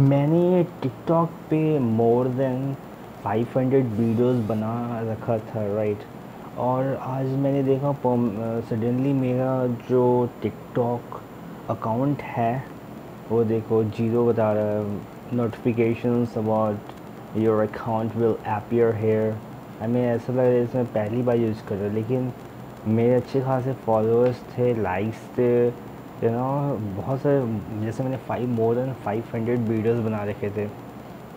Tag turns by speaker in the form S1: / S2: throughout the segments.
S1: मैंने टिकटॉक पे more than 500 videos बना रखा था राइट और आज मैंने देखा सडनली मेरा जो टिकटॉक अकाउंट है, वो देखो ज़ीरो बता रहा है। Notifications about your account will appear here हमें ऐसा लग रहा है इसमें पहली बार यूज़ कर रहा लेकिन मेरे अच्छे खासे फॉलोअर्स थे लाइक्स थे यू नो बहुत सारे, जैसे मैंने five more than five hundred videos बना रखे थे।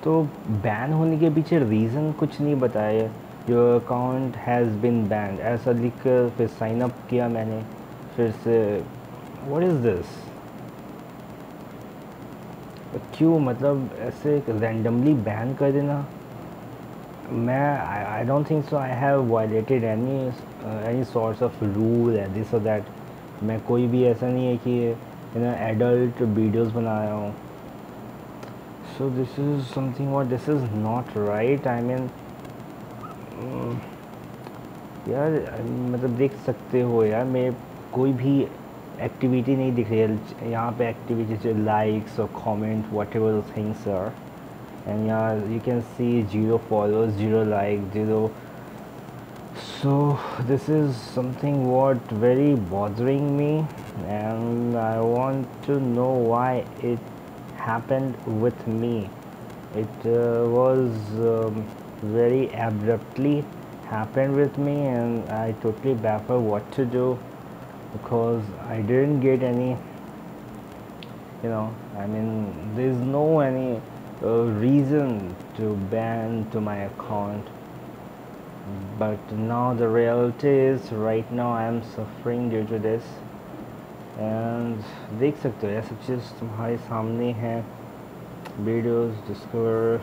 S1: तो बैन होने के पीछे रीज़न कुछ नहीं बताया। Your account has been banned ऐसा लिख कर फिर साइन अप किया मैंने। फिर से व्हाट इज़ दिस क्यों? मतलब ऐसे रैंडमली बैन कर देना? मैं I don't think so I have violated any any sorts of rule this और दैट मैं कोई भी ऐसा नहीं है कि ना एडल्ट वीडियोस रहा हूँ। सो दिस इज़ समथिंग और this is not right I mean यार मतलब देख सकते हो यार मैं कोई भी एक्टिविटी नहीं दिख रही है। यहाँ पे एक्टिविटी लाइक्स और comment whatever things are and यहाँ you can see zero followers zero like zero so this is something what very bothering me and I want to know why it happened with me. It uh, was um, very abruptly happened with me and I totally baffled what to do because I didn't get any you know I mean there's no any uh, reason to ban to my account but now the reality is right now I am suffering due to this. And देख सकते हो ये सब चीज़ तुम्हारे सामने है। Videos discover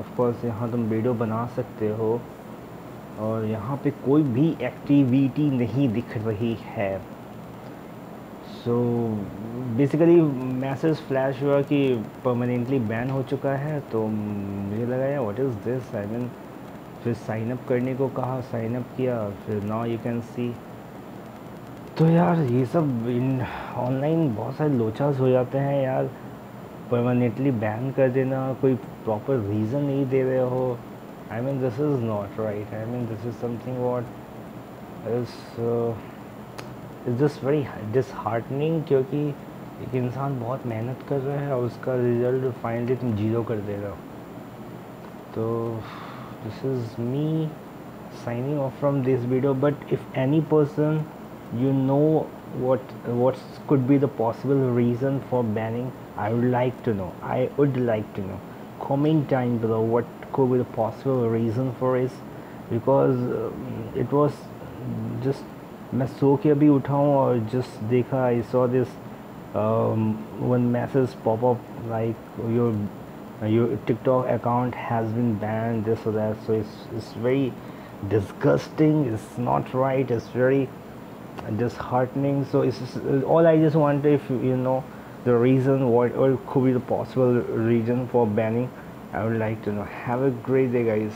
S1: of course यहाँ तुम वीडियो बना सकते हो। और यहाँ पे कोई भी एक्टिविटी नहीं दिख रही है। सो बेसिकली मैसेज फ्लैश हुआ कि परमानेंटली बैन हो चुका है। तो मुझे लगा यार what is this I mean फिर साइन अप करने को कहा साइन अप किया, फिर नाउ यू कैन सी तो यार, ये सब ऑनलाइन बहुत सारे लोचास हो जाते हैं यार। परमानेंटली बैन कर देना, कोई प्रॉपर रीज़न नहीं दे रहे हो। I mean this is not right I mean this is something what is is just very disheartening क्योंकि एक इंसान बहुत मेहनत कर रहा है और उसका रिज़ल्ट फाइनली तुम ज़ीरो कर दे रहे हो। तो this is me signing off from this video but if any person you know what what could be the possible reason for banning i would like to know i would like to know comment down below what could be the possible reason for it because um, it was just मैं सो के अभी उठा हूँ और just देखा I saw this one message pop up like your your TikTok account has been banned this or that so it's it's very disgusting it's not right it's very disheartening. So it's just, all I just want if you know the reason what or could be the possible reason for banning. I would like to know. Have a great day guys